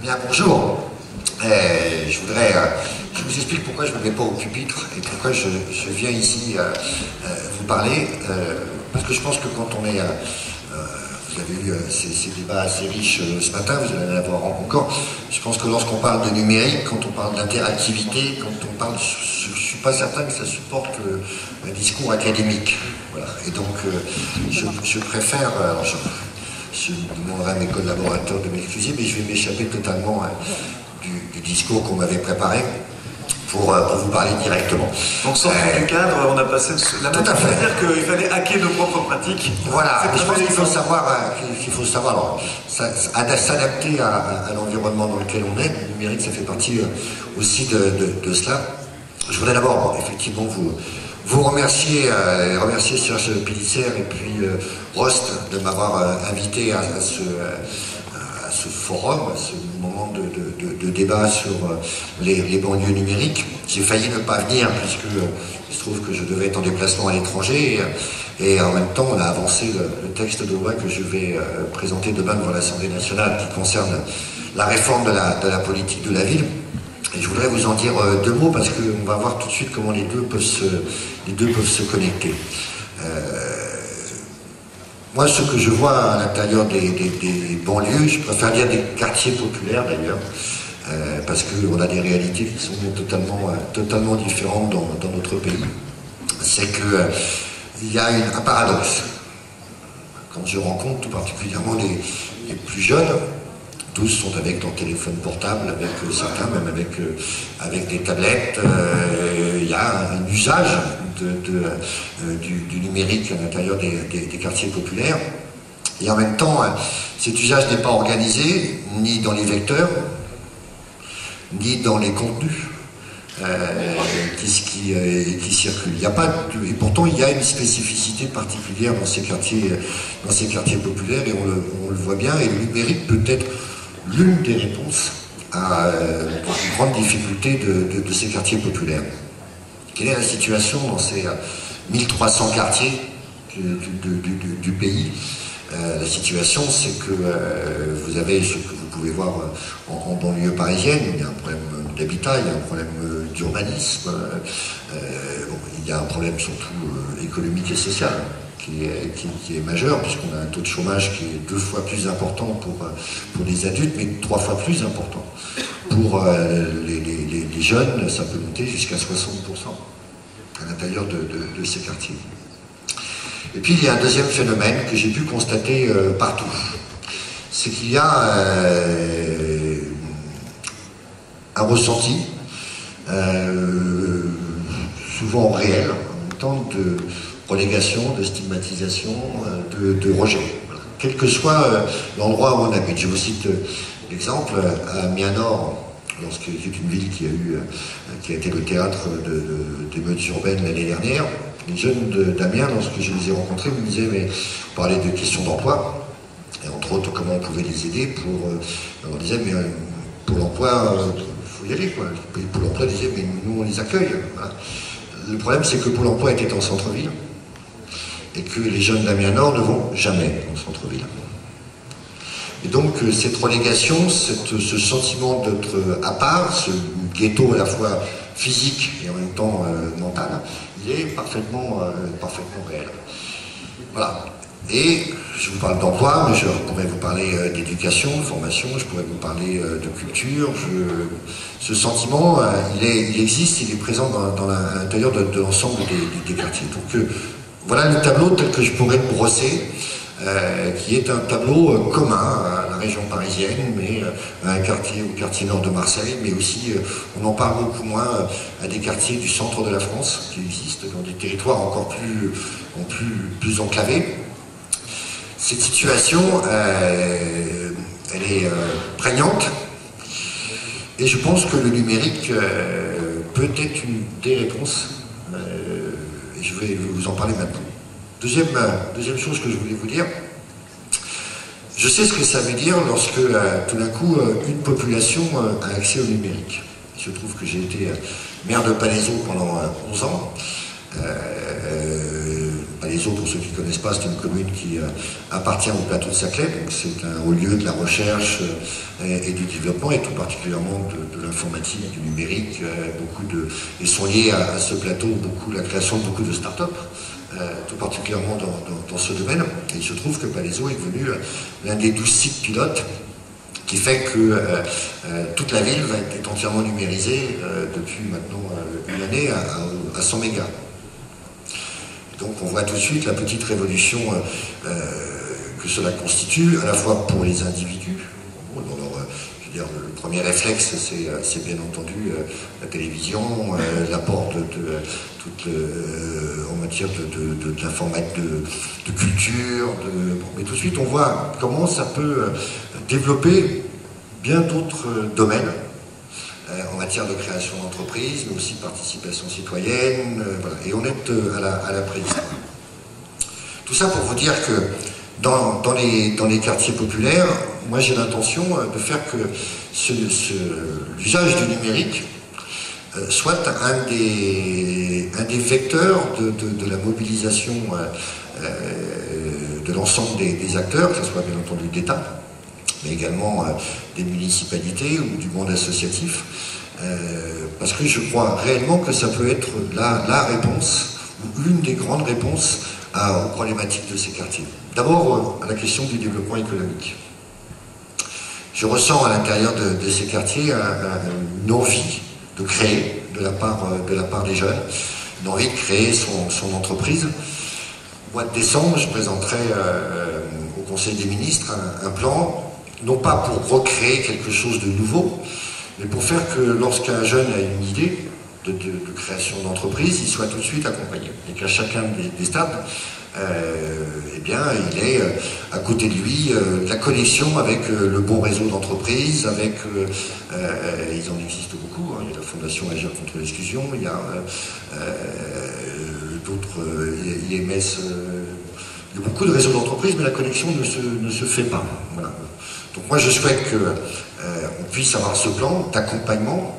Bien, bonjour. Euh, je voudrais. euh, je vous explique pourquoi je ne me mets pas au pupitre et pourquoi je, viens ici euh, vous parler. parce que je pense que quand on est. vous avez eu ces, débats assez riches ce matin, vous allez en avoir encore. Je pense que lorsqu'on parle de numérique, quand on parle d'interactivité, quand on parle. Je ne suis pas certain que ça supporte un discours académique. Voilà. Et donc, je, préfère. Je demanderai à mes collaborateurs de m'excuser, mais je vais m'échapper totalement hein, du, du discours qu'on m'avait préparé pour, euh, pour vous parler directement. Donc sortant Euh, du cadre, on a passé la Tout à main fait. à dire qu'il fallait hacker nos propres pratiques. Voilà, je pense qu'il faut savoir, qu'il- qu'il faut savoir s'adapter à, l'environnement dans lequel on est. Le numérique, ça fait partie euh, aussi de, de- de cela. Je voudrais d'abord, effectivement, vous, vous remercier, euh, remercier Serge Pellicer et puis euh, Rost de m'avoir euh, invité à, à ce, euh, à ce forum, à ce moment de, débat sur euh, les, banlieues numériques. J'ai failli ne pas venir puisque il se trouve que je devais être en déplacement à l'étranger et, en même temps on a avancé le, texte de loi que je vais présenter demain devant l'Assemblée nationale qui concerne la réforme de la politique de la ville. Je voudrais vous en dire euh, deux mots parce qu'on va voir tout de suite comment les deux peuvent se, les deux peuvent se connecter. Moi, ce que je vois à l'intérieur des, banlieues, je préfère dire des quartiers populaires d'ailleurs, euh, parce qu'on a des réalités qui sont totalement, euh, totalement différentes dans, dans notre pays, c'est qu'il y a un paradoxe. Quand je rencontre tout particulièrement les, les plus jeunes, tous sont avec leur téléphone portable, avec euh, certains même avec, euh, avec des tablettes. euh, Il y a un usage du, numérique à l'intérieur des, quartiers populaires. Et en même temps, cet usage n'est pas organisé ni dans les vecteurs, ni dans les contenus qui, circulent. Il a pas et pourtant, il y a une spécificité particulière dans ces quartiers, dans ces quartiers populaires, et on le voit bien. Et le numérique peut être l'une des réponses à euh, une grande difficulté de, ces quartiers populaires. Quelle est la situation dans ces euh, 1300 quartiers du, pays? Euh, La situation, c'est que euh, vous avez ce que vous pouvez voir euh, en, banlieue parisienne, il y a un problème d'habitat, il y a un problème euh, d'urbanisme, euh, il y a un problème surtout euh, économique et social qui est, majeur, puisqu'on a un taux de chômage qui est deux fois plus important pour, euh, pour les adultes, mais trois fois plus important. Pour euh, les, jeunes, ça peut monter jusqu'à 60% à l'intérieur de, ces quartiers. Et puis il y a un deuxième phénomène que j'ai pu constater euh, partout. C'est qu'il y a un ressenti, souvent réel, en même temps de relégation, de stigmatisation, euh, de, de rejet. Quel que soit euh, l'endroit où on habite. Je vous cite euh, l'exemple à Mianor, lorsque c'est une ville qui a eu, qui a été le théâtre de- de- d'émeutes urbaines l'année dernière. Les jeunes de- d'Amiens, lorsque je les ai rencontrés, me disaient, mais on parlait de questions d'emploi, et entre autres comment on pouvait les aider pour. on disait, mais pour l'emploi, il faut y aller, quoi. Pôle emploi disait, mais nous on les accueille. Le problème, c'est que Pôle emploi était en centre-ville, et que les jeunes d'Amiens Nord ne vont jamais en centre-ville. Et donc euh, cette relégation, ce sentiment d'être euh, à part, ce ghetto à la fois physique et en même temps euh, mental, il est parfaitement, parfaitement réel. Voilà. Et je vous parle d'emploi, mais je pourrais vous parler d'éducation, de formation, je pourrais vous parler de culture. Ce sentiment, il, existe, il est présent dans, l'intérieur de, l'ensemble des, des- des quartiers. Donc voilà le tableau tel que je pourrais le brosser, euh, qui est un tableau euh, commun à la région parisienne, mais euh, à un quartier au quartier nord de Marseille, mais aussi, on en parle beaucoup moins à des quartiers du centre de la France qui existent dans des territoires encore plus, en plus, plus enclavés. Cette situation, elle est prégnante et je pense que le numérique peut être une des réponses. Je vais vous en parler maintenant. Deuxième, euh, deuxième chose que je voulais vous dire, je sais ce que ça veut dire lorsque euh, tout d'un coup euh, une population a accès au numérique. Il se trouve que j'ai été maire de Palaiseau pendant euh, 11 ans. Palaiseau, pour ceux qui ne connaissent pas, c'est une commune qui appartient au plateau de Saclay, donc c'est un haut lieu de la recherche et, du développement, et tout particulièrement de, l'informatique, du numérique. beaucoup de, et sont liés à, ce plateau beaucoup la création de beaucoup de start-up. tout particulièrement dans, ce domaine. Et il se trouve que Palaiseau est devenu l'un des douze sites pilotes qui fait que euh, euh, toute la ville va être entièrement numérisée euh, depuis maintenant une année à, 100 mégas. Donc on voit tout de suite la petite révolution que cela constitue, à la fois pour les individus, le premier réflexe, c'est bien entendu la télévision, l'apport de, toute, en matière de, de, de, culture, mais tout de suite on voit comment ça peut développer bien d'autres euh, domaines. euh, en matière de création d'entreprise, mais aussi participation citoyenne, euh, et on est à la, à préhistoire. Tout ça pour vous dire que dans, les, quartiers populaires, moi j'ai l'intention de faire que l'usage du numérique soit un des, vecteurs de, de, la mobilisation de l'ensemble des, des, acteurs, que ce soit bien entendu d'État, mais également euh, des municipalités ou du monde associatif, euh, parce que je crois réellement que ça peut être la, réponse, ou une des grandes réponses aux problématiques de ces quartiers. D'abord, euh, à la question du développement économique. Je ressens à l'intérieur de, ces quartiers une envie de créer de la part, de la part des jeunes, une envie de créer son, entreprise. Au mois de décembre, je présenterai au Conseil des ministres un plan non pas pour recréer quelque chose de nouveau, mais pour faire que lorsqu'un jeune a une idée de, création d'entreprise, il soit tout de suite accompagné. Et qu'à chacun des, stades, euh, eh bien, il ait euh, à côté de lui euh, la connexion avec le bon réseau d'entreprises, avec, ils en existent beaucoup, hein. il y a la Fondation Agir contre l'exclusion, il y a d'autres IMS, il y a beaucoup de réseaux d'entreprises, mais la connexion ne se, ne se fait pas. Voilà. Donc moi je souhaite qu'on euh, puisse avoir ce plan d'accompagnement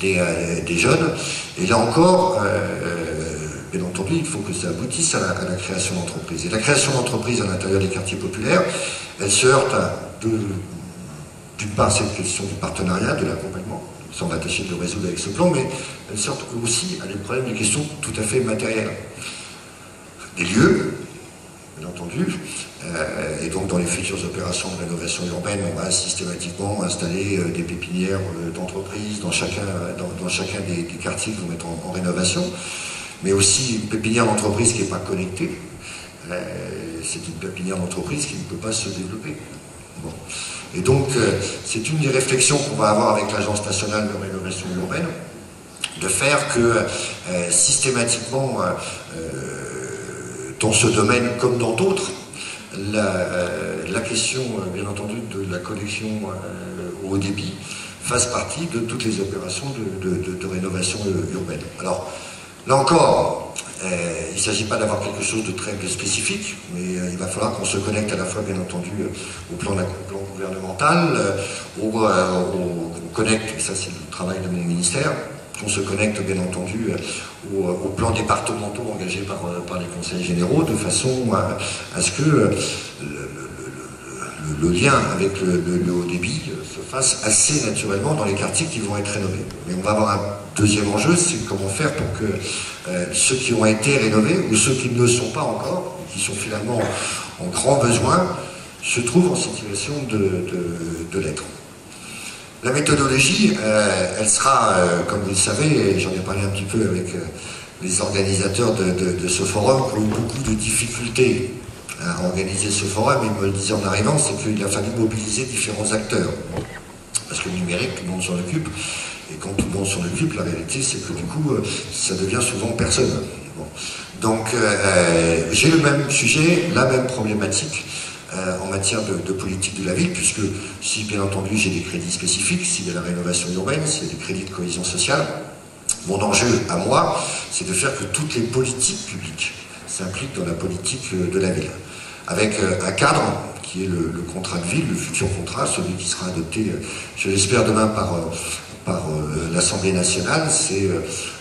des, euh, jeunes. Et là encore, euh, bien entendu, il faut que ça aboutisse à la, création d'entreprises. Et la création d'entreprises à l'intérieur des quartiers populaires, elle se heurte à d'une part cette question du partenariat, de l'accompagnement, ça on va tâcher de le résoudre avec ce plan, mais elle heurte aussi à des problèmes, des questions tout à fait matérielles. Des lieux, bien entendu, et donc dans les futures opérations de rénovation urbaine, on va systématiquement installer euh, des pépinières euh, d'entreprise dans chacun, dans, chacun des, quartiers qui vont être en, rénovation, mais aussi une pépinière d'entreprise qui n'est pas connectée. c'est une pépinière d'entreprise qui ne peut pas se développer. Et donc, c'est une des réflexions qu'on va avoir avec l'Agence nationale de rénovation urbaine, de faire que systématiquement, dans ce domaine comme dans d'autres, euh, la, question, euh, bien entendu, de la connexion euh, au débit fasse partie de toutes les opérations de, rénovation urbaine. Alors, là encore, il ne s'agit pas d'avoir quelque chose de très spécifique, mais il va falloir qu'on se connecte à la fois, bien entendu, au plan, gouvernemental, au, qu'on connecte, et ça c'est le travail de mon ministère, qu'on se connecte bien entendu aux, euh, plans départementaux engagés par, euh, par, les conseils généraux de façon à, ce que euh, le, lien avec le, haut débit se fasse assez naturellement dans les quartiers qui vont être rénovés. Mais on va avoir un deuxième enjeu, c'est comment faire pour que ceux qui ont été rénovés ou ceux qui ne le sont pas encore, qui sont finalement en grand besoin, se trouvent en situation de l'être. La méthodologie, euh, elle sera, euh, comme vous le savez, j'en ai parlé un petit peu avec euh, les organisateurs de, ce forum, qui ont eu beaucoup de difficultés à organiser ce forum. Ils me le disaient en arrivant, c'est qu'il a fallu mobiliser différents acteurs. Parce que le numérique, tout le monde s'en occupe. Et quand tout le monde s'en occupe, la réalité, c'est que du coup, ça devient souvent personne. Donc, j'ai le même sujet, la même problématique. Euh, en matière de, politique de la ville, puisque si bien entendu j'ai des crédits spécifiques, s'il y a la rénovation urbaine, s'il y a des crédits de cohésion sociale, mon enjeu à moi, c'est de faire que toutes les politiques publiques s'impliquent dans la politique euh, de la ville, avec euh, un cadre qui est le, contrat de ville, le futur contrat, celui qui sera adopté, je l'espère, demain par, l'Assemblée nationale. C'est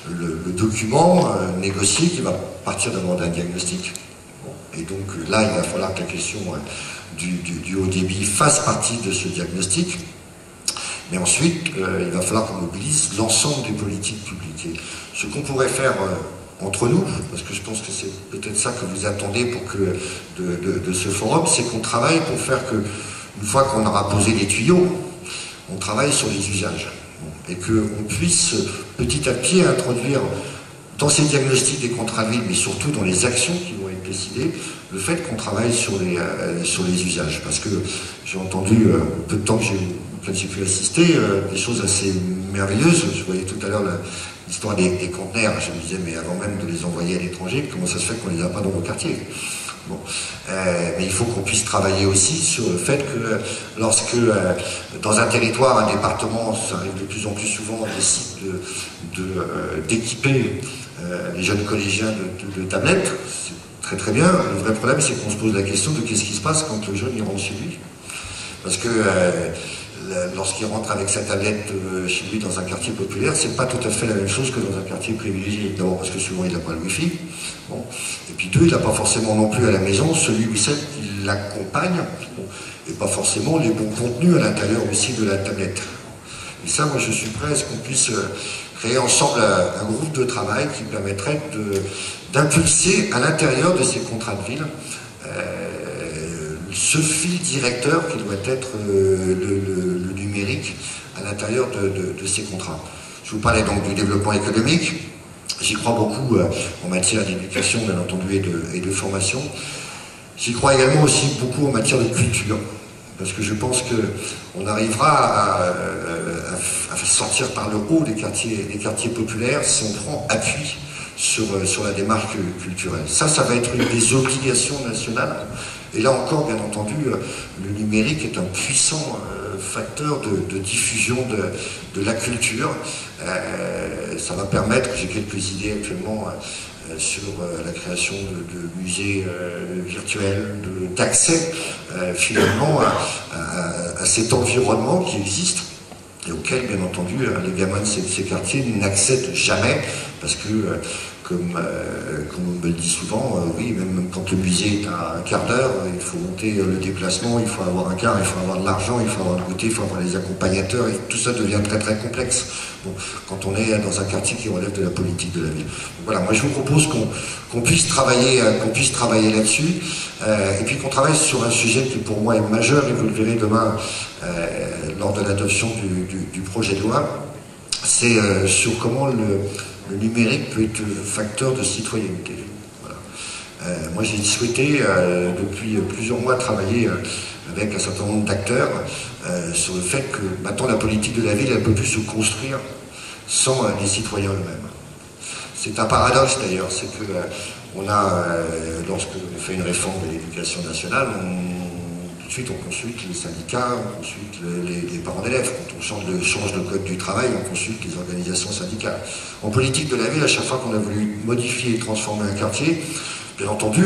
le, document négocié qui va partir d'abord d'un diagnostic Et donc là, il va falloir que la question du, haut débit fasse partie de ce diagnostic. Mais ensuite, il va falloir qu'on mobilise l'ensemble des politiques publiques. ce qu'on pourrait faire entre nous, parce que je pense que c'est peut-être ça que vous attendez pour que de, ce forum, c'est qu'on travaille pour faire que, une fois qu'on aura posé les tuyaux, on travaille sur les usages. Et qu'on puisse petit à petit introduire dans ces diagnostics des contrats de ville, mais surtout dans les actions qui vont être décidées, le fait qu'on travaille sur les, euh, sur les usages. Parce que j'ai entendu, euh, peu de temps que j'ai pu assister, euh, des choses assez merveilleuses. Je voyais tout à l'heure l'histoire des, conteneurs. Je me disais, mais avant même de les envoyer à l'étranger, comment ça se fait qu'on ne les a pas dans nos quartiers? Bon. Mais il faut qu'on puisse travailler aussi sur le fait que lorsque dans un territoire, un département, ça arrive de plus en plus souvent, on décide d'équiper les jeunes collégiens de, tablettes, très très bien. Le vrai problème, c'est qu'on se pose la question de qu'est-ce qui se passe quand le jeune y rentre chez lui. Parce que lorsqu'il rentre avec sa tablette euh, chez lui dans un quartier populaire, c'est pas tout à fait la même chose que dans un quartier privilégié. D'abord parce que souvent il n'a pas le wifi. Bon. Et puis deux, il n'a pas forcément non plus à la maison celui ou celle qui l'accompagne, et pas forcément les bons contenus à l'intérieur aussi de la tablette. Et ça, moi je suis prêt à ce qu'on puisse euh, créer ensemble un, groupe de travail qui permettrait d'impulser à l'intérieur de ces contrats de ville euh, ce fil directeur qui doit être euh, le, numérique à l'intérieur de, ces contrats. Je vous parlais donc du développement économique. J'y crois beaucoup euh, en matière d'éducation, bien entendu, et de, formation. J'y crois également aussi beaucoup en matière de culture, parce que je pense qu'on arrivera à, sortir par le haut des quartiers, populaires si on prend appui sur, euh, sur la démarche culturelle. Ça, ça va être une des obligations nationales et là encore, bien entendu, euh, le numérique est un puissant euh, facteur de, diffusion de, la culture. Ça va permettre, j'ai quelques idées actuellement sur la création de, musées virtuels, d'accès finalement à, cet environnement qui existe et auquel, bien entendu, les gamins de ces quartiers n'accèdent jamais parce que comme, euh, comme, on me le dit souvent, euh, oui, même quand le musée est à un quart d'heure, il faut monter euh, le déplacement, il faut avoir un quart, il faut avoir de l'argent, il faut avoir le goûter, il faut avoir les accompagnateurs, et tout ça devient très très complexe bon, quand on est dans un quartier qui relève de la politique de la ville. Voilà, moi je vous propose qu'on puisse travailler, travailler là-dessus, et puis qu'on travaille sur un sujet qui pour moi est majeur, et vous le verrez demain lors de l'adoption du, projet de loi, c'est sur comment le le numérique peut être facteur de citoyenneté. Euh, moi, j'ai souhaité, euh, depuis plusieurs mois, travailler euh, avec un certain nombre d'acteurs sur le fait que maintenant la politique de la ville, ne peut plus se construire sans les citoyens eux-mêmes. C'est un paradoxe d'ailleurs, c'est que on a, lorsque on fait une réforme de l'éducation nationale, on Ensuite, on consulte les syndicats, on consulte les, parents d'élèves. Quand on change de, code du travail, on consulte les organisations syndicales. En politique de la ville, à chaque fois qu'on a voulu modifier et transformer un quartier, bien entendu,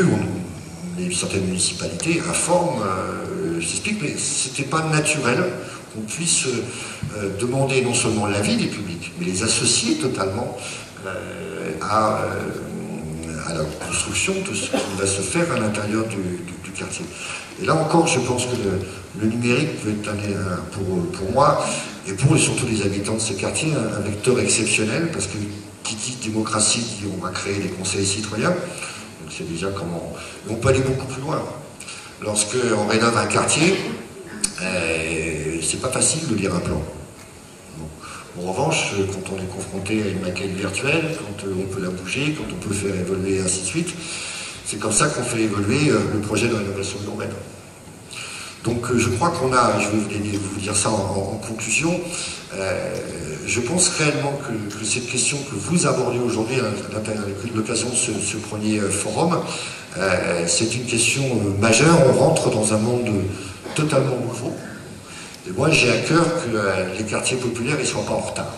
certaines municipalités informent, euh, s'expliquent, mais c'était pas naturel qu'on puisse euh, demander non seulement l'avis des publics, mais les associer totalement euh, à, la construction de ce qui va se faire à l'intérieur du quartier. Et là encore, je pense que le, numérique peut être pour, pour, moi et pour surtout les habitants de ce quartier un, vecteur exceptionnel parce que qui dit démocratie dit on va créer des conseils citoyens. Donc c'est déjà comment. on peut aller beaucoup plus loin. Lorsque on rénove un quartier, euh, c'est pas facile de lire un plan. En revanche, quand on est confronté à une maquette virtuelle, quand on peut la bouger, quand on peut faire évoluer, ainsi de suite, c'est comme ça qu'on fait évoluer euh, le projet de rénovation urbaine. Donc euh, je crois qu'on a, je vais vous dire ça en, conclusion, euh, je pense réellement que, cette question que vous abordez aujourd'hui à l'occasion de ce, premier forum, c'est une question majeure. On rentre dans un monde totalement nouveau. Et moi j'ai à cœur que les quartiers populaires ne soient pas en retard.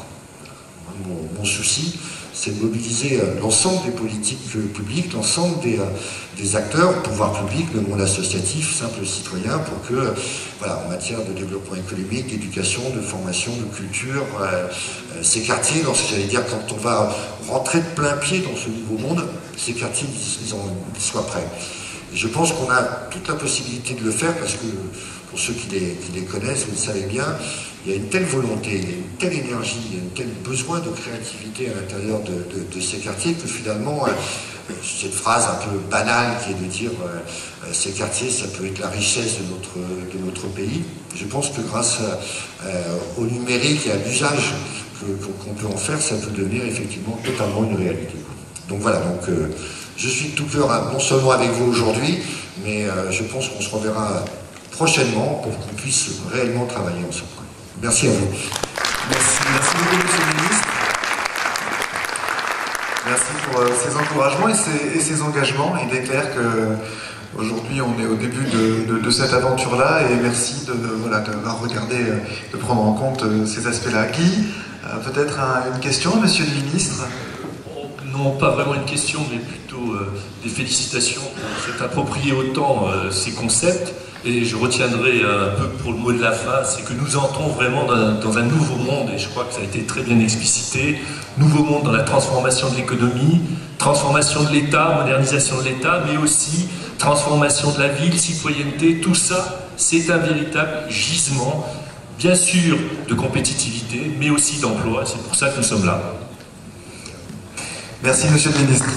mon souci, c'est de mobiliser euh, l'ensemble des politiques euh, publiques, l'ensemble des, euh, des, acteurs, pouvoir public, le monde associatif, simple citoyen, pour que, en matière de développement économique, d'éducation, de formation, de culture, ces quartiers, j'allais dire, quand on va rentrer de plein pied dans ce nouveau monde, ces quartiers ils, soient prêts. je pense qu'on a toute la possibilité de le faire parce que, pour ceux qui les, qui les connaissent, vous le savez bien, il y a une telle volonté, il y a une telle énergie, il y a un tel besoin de créativité à l'intérieur de, ces quartiers que finalement, euh, cette phrase un peu banale qui est de dire euh, euh, ces quartiers, ça peut être la richesse de notre, pays. Je pense que grâce au numérique et à l'usage qu'on peut en faire, ça peut devenir effectivement totalement une réalité. Donc voilà, donc je suis de tout cœur hein, non seulement avec vous aujourd'hui, mais je pense qu'on se reverra prochainement pour qu'on puisse réellement travailler ensemble. Merci à vous. Merci, merci beaucoup, Monsieur le Ministre. Merci pour euh, ces encouragements et ces, engagements. Il est clair que aujourd'hui on est au début de, cette aventure-là et merci de, voilà, de regarder, euh, de prendre en compte euh, ces aspects-là. Guy, peut-être une question, Monsieur le Ministre? Non, pas vraiment une question, mais plutôt des félicitations pour s'être approprié autant ces concepts. Et je retiendrai un peu pour le mot de la fin, c'est que nous entrons vraiment dans, un nouveau monde, et je crois que ça a été très bien explicité, nouveau monde dans la transformation de l'économie, transformation de l'État, modernisation de l'État, mais aussi transformation de la ville, citoyenneté, tout ça, c'est un véritable gisement, bien sûr, de compétitivité, mais aussi d'emploi. C'est pour ça que nous sommes là. Merci, Monsieur le Ministre.